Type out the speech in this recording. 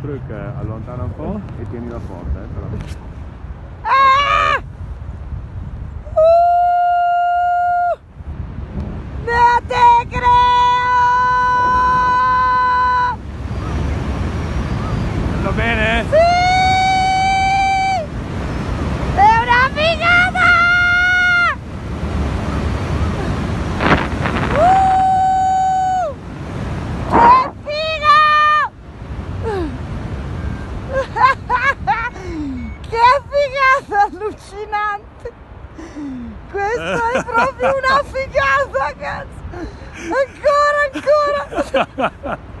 Truc, allontana un po' e tienila forte, eh, però. Ah! Uh! Te creo! Bene? Sì! È una figata! Uh! Che figo! che figata allucinante! Questa è proprio una figata, cazzo! Ancora, ancora!